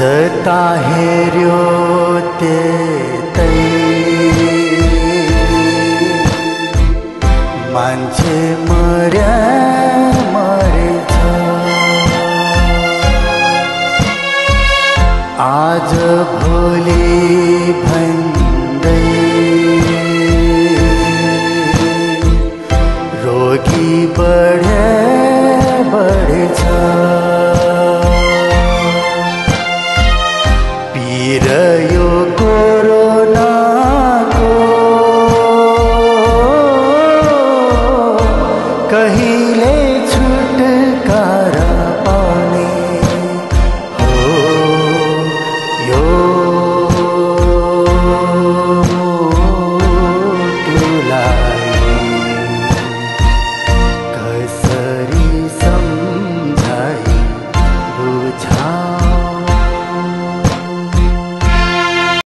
जता हेऱ्यो त्यतै मान्छे मर्या मरेछ आज भोलि कहीं